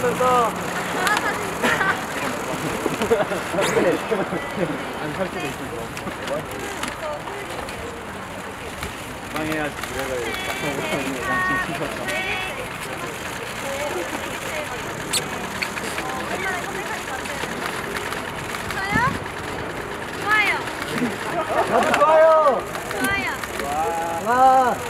하면서 안살 수도 있고 망해야지 그래가 양심 키웠다 좋아요. 좋아요. 좋아요. 좋아요. 와.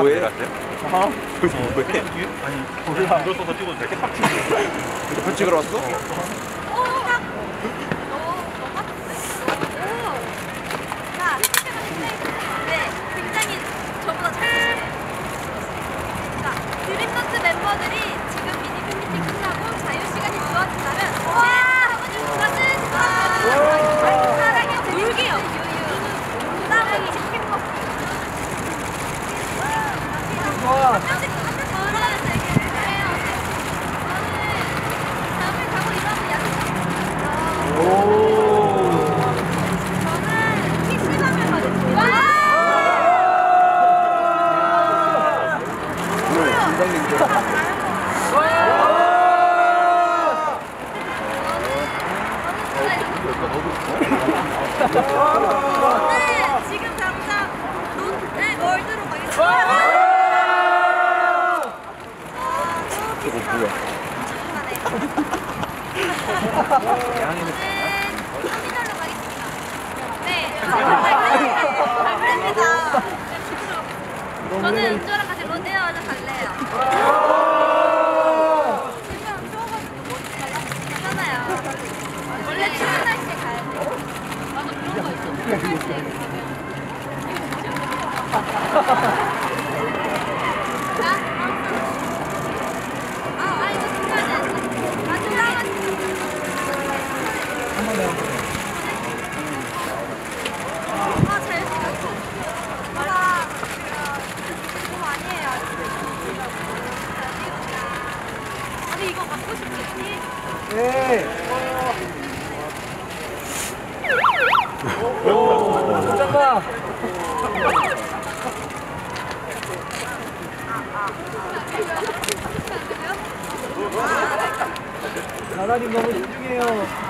뭐해? 아? 뭐해? 아니 몰라 이거 써서 찍어도 돼? 캡처 찍으러 왔어? 어. 나나님 너무 훌륭해요.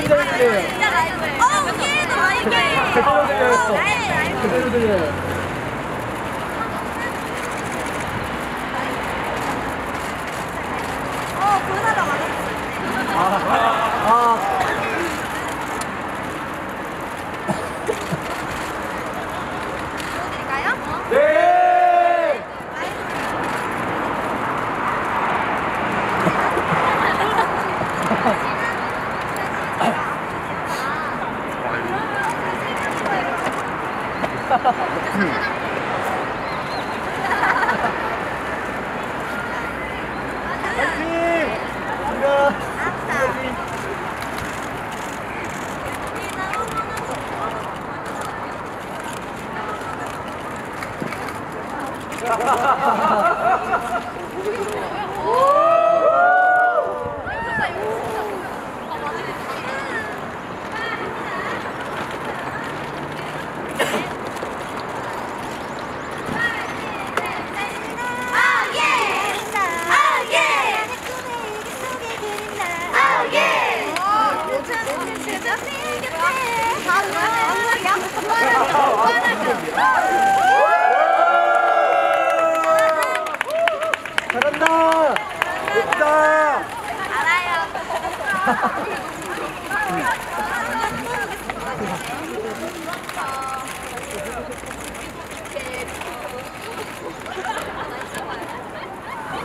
힘들 게. 어, 우리 너무 힘들 게.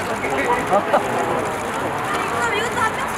よかった。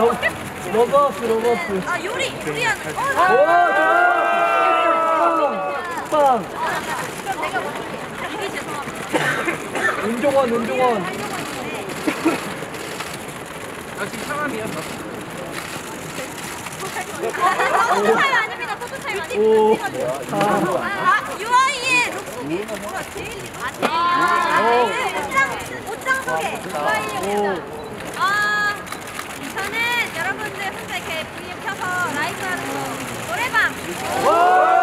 러, 러버스, 러버스. 아 요리 요리하는. 오, 어, 좋아! 빵! 그럼 내가 먹을게. 이게 죄송합니다. 은종원, 은종원. 포토 타임 아닙니다. 포토 타임 오. 아닙니다. 아, 아, UI의 룩북이 뭐가 제일 아, 제일 옷장 옷장 소개. UI의 오. 옷장. Whoa!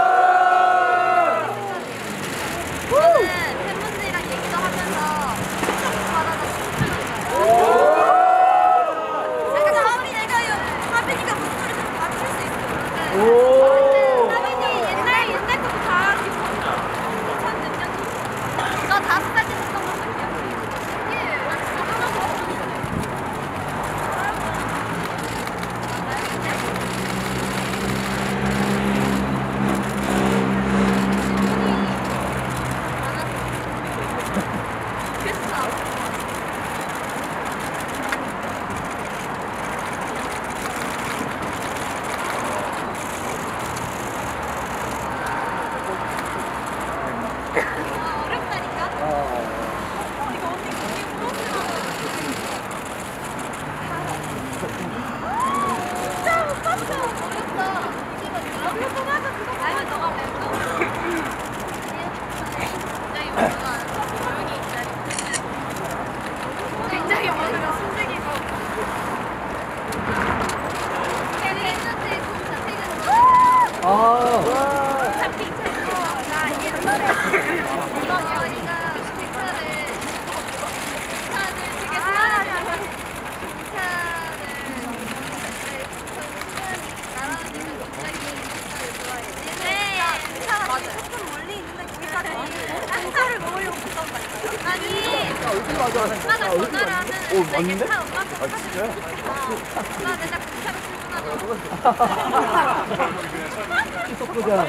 보자.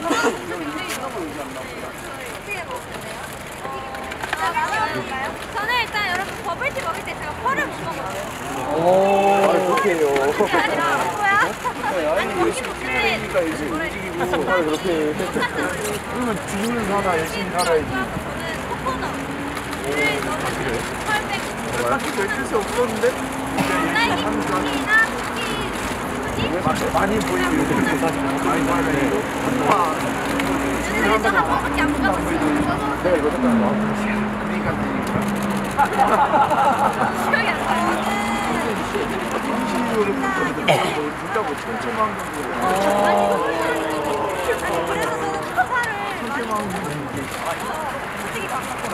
저는 일단 여러분 버블티 먹을 때 제가 펄을 못 먹어요. 오. 그렇게 해요. 그게 아니라 뭐야? 아니, 움직이고. 아, 그렇게 해. 그러면 죽는 사나 열심히 살아야지. 저는 코코넛. 를 넣어서 펄 빼고 딱히 별수 없었는데? 딸기 쿠키나? 많이 보이고 많이 보이고 한동안 요즘에 저한 번밖에 안 먹어봤어요. 내가 이거 했다는 거 그러니까 기억이 안 나요. 음식으로 진짜고 천천만 정도 아니 그래서 저는 커사를 많이 솔직히 막 펄,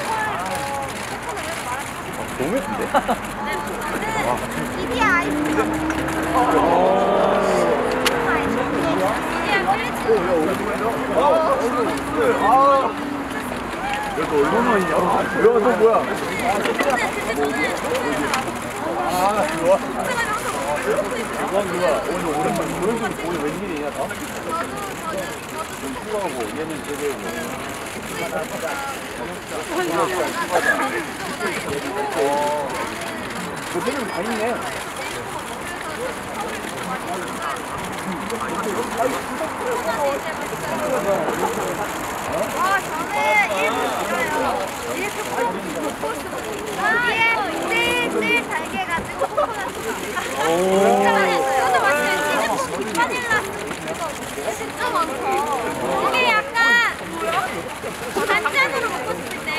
코코넛 이렇게 말하면 너무 예쁜데? 저는 이디야 아이스크림 이디 야 플리츠 아 여기 얼마나 있냐? 야, 너 뭐야? 아, 좋아. 좋아, 좋아. 오늘 오랜만에 오늘 오늘 웬일이냐, 다? 수고하고, 얘는 제대로. 고생은 많이 했네. 와 저는 일본 좋아요. 일본 코코스. 아 제일 제일 달게가지고 코코넛 진짜 맛있어요. 저도 맛있어요. 치즈 바닐라 진짜 많다. 이게 약간 단짠으로 먹고 싶을 때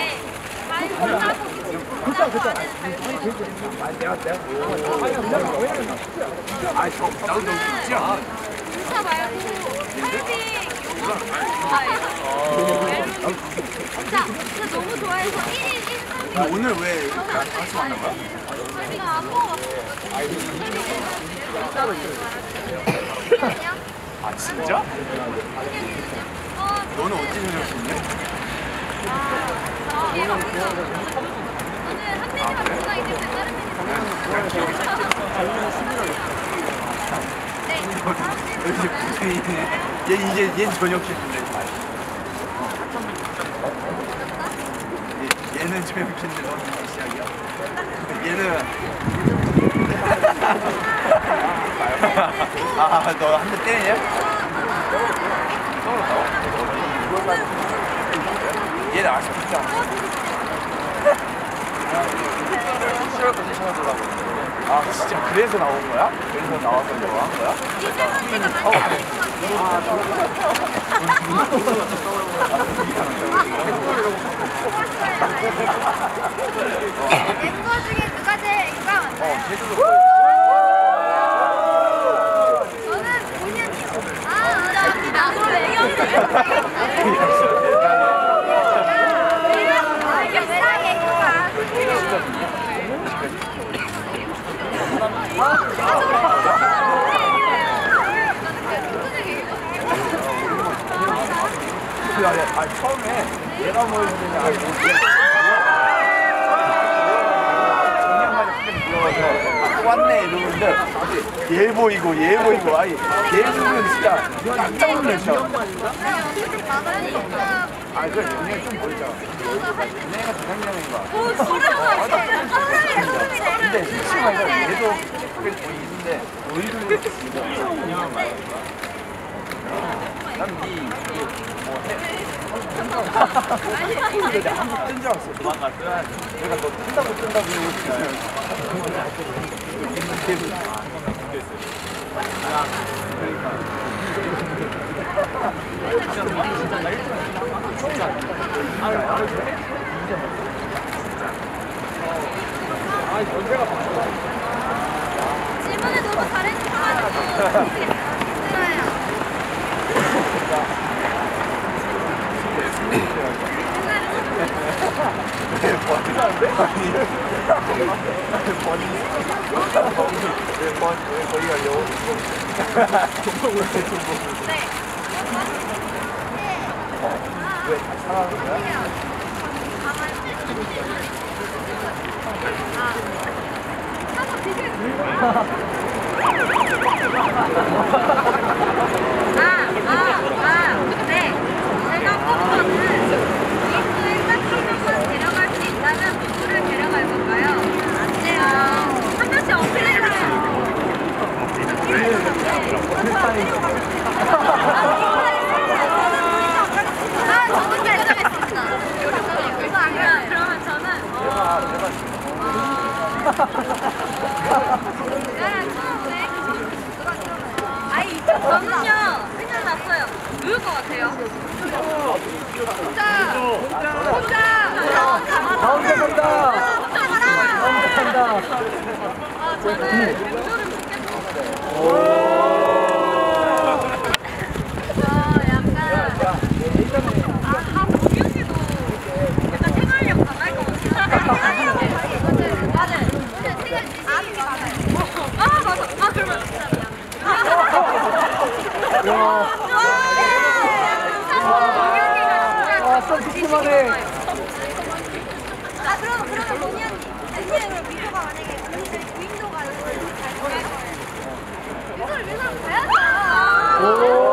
많이 짜고 안에는 달고 아, 내가, 내가. 아, 저, 나도 너무? 진짜 말고 할비 좋아해요. 진짜 진짜 너무 좋아해서 1일 1 아, 오늘 왜 같이 만난 거야? 할비가 안 먹어봤어. 아, 진짜? 어, 너는 어찌 생각했니? 저 얘가 우리가 얘 이제 얘 저녁. 얘, 얘는 저녁 시간인데 너는 시작이야. 얘는 아, 너 한 대 때리냐? 얘는 아쉽지 않아. 아, 진짜 그래서 나온 거야? 그래서 나와서 뭐한 거야? 멤버 중에 누가 제일 인간 어, 제주도. 저는 본연이요. 아, 나, 나 그럼 그 아니, 아니, 처음에 얘가 뭐 했는지 알고 작년만에 왔네 이러는데 얘 보이고 얘 보이고 아니 얘는 진짜 깜짝 놀랐어. 아 그래 얘네 좀 보이잖아 얘네가 대장장인가 근데 심심하니까 얘도 그게 보이는데 보이는 난니뭐 해. 근데 내가 한번 뜬줄 알았어. 도망갔어. 내가 너 뜬다고 뜬다고 계속. 질문을 너무 힘들어요. 버티는데? 아니. 번, 왜 거기 가려고? 네. 왜 다시 사랑하는 거야? 아, 아, 아, 네. 제가 뽑거는 이수에 딱 한 명만 데려갈 수 있다면 누구를 데려갈 건가요? 안 돼요. 한 명씩 어필해주세요. 아, 저는 결정했습니다. 그러면, 그러면 저는, 아이, 저는요, 생각났어요. 누울 것 같아요? 혼자, 혼자, 혼자, 나 혼자 간다. 혼자 가라. 나 혼자 간다. 아, 저는 맹조를 먹겠어요. 저 약간, 아, 보경이도 약간 생활력 강할 것 같아요. 맞아요. 맞아요. 생활, 아, 맞아. 아, 그러면 진짜 아, 좀 슴슴하네. 아 그럼 그러면 본의 언니 언니는 그럼 미소가 만약에 언니들 주인도가 미소를 미소를 가야죠.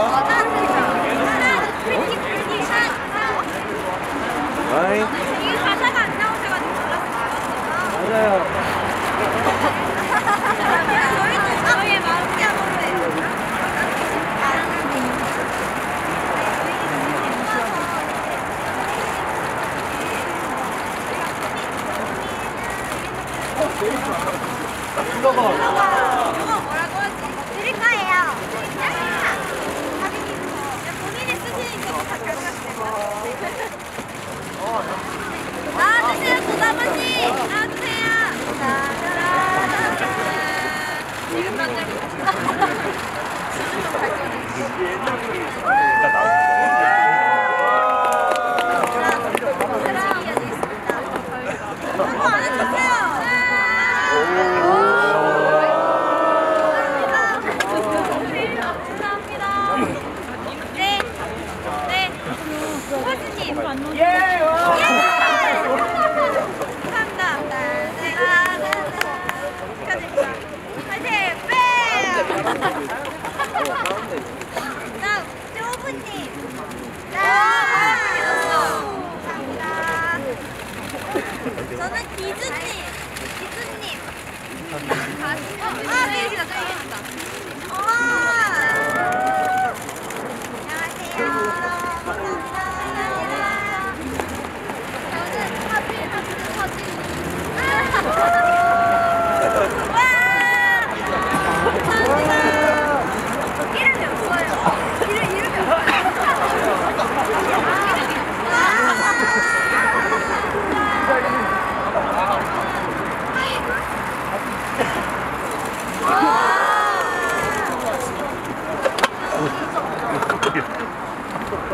한 아이. 이게 가사가 안 나오셔가지고 몰랐어요. 맞아요. 저희도 저희의 마음이 안 오세요. 이거 봐. 이거 뭐라고 하지? 드릴 거예요. 본인이 쓰시는 거 나와주세요, 도다마님. 나와주세요. 지금 만들고 한번 감사합니다. 네. 네. 호스님. 예! 감사합니다. 내가 축하드립니다. 화이팅! 뺨! 다음, 쪼부님. 아, 감사합니다. 저는 기준님. 기준님. 아, 네, 시다, 저희입니다. 안녕하세요. 감사합니다. 저는 하필 하필 사진. 와!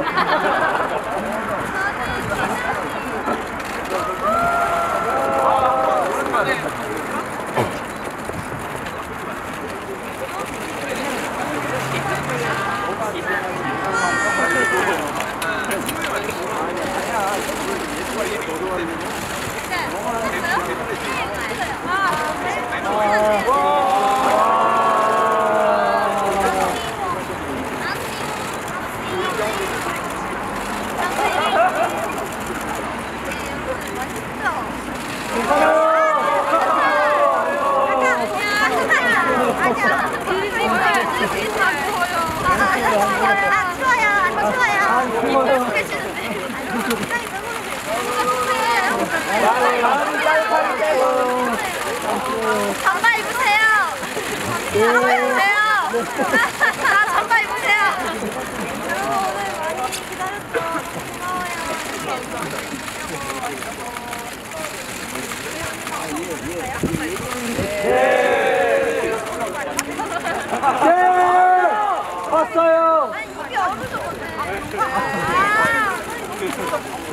감사합 니 잠바 입으세요. 잠바 입으세요. 아, 잠바 입으세요. 여러분 오늘 많이 기다렸죠. 예! 왔어요. 아니 이게 어느 정도인데? 아,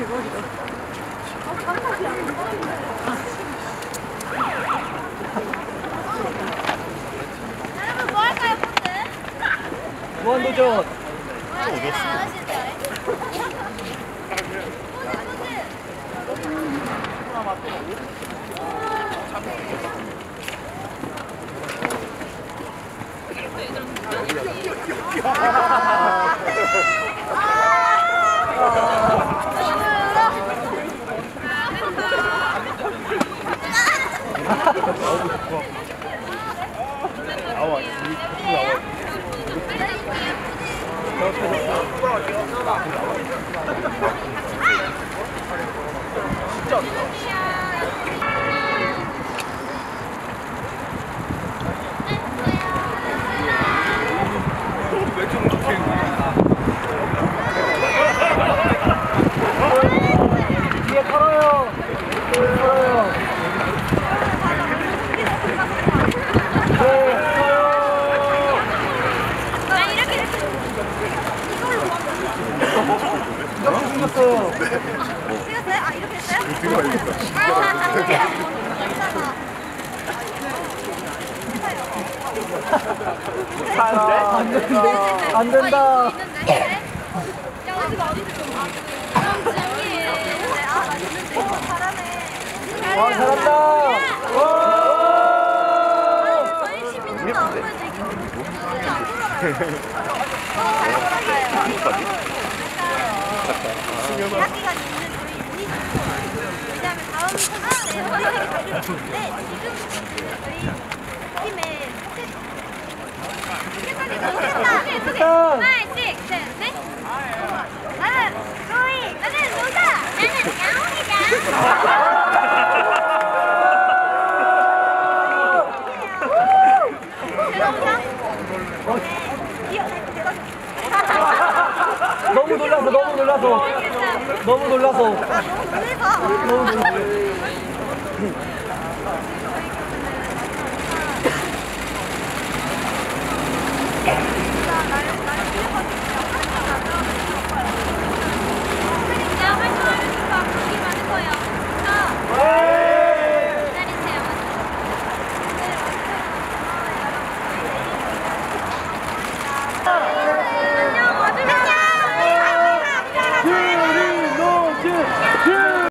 여러분 뭐 할까요, 포트? 무한도전! 아, 나와. 진짜. 너무 놀라서. 아, 너무 놀라서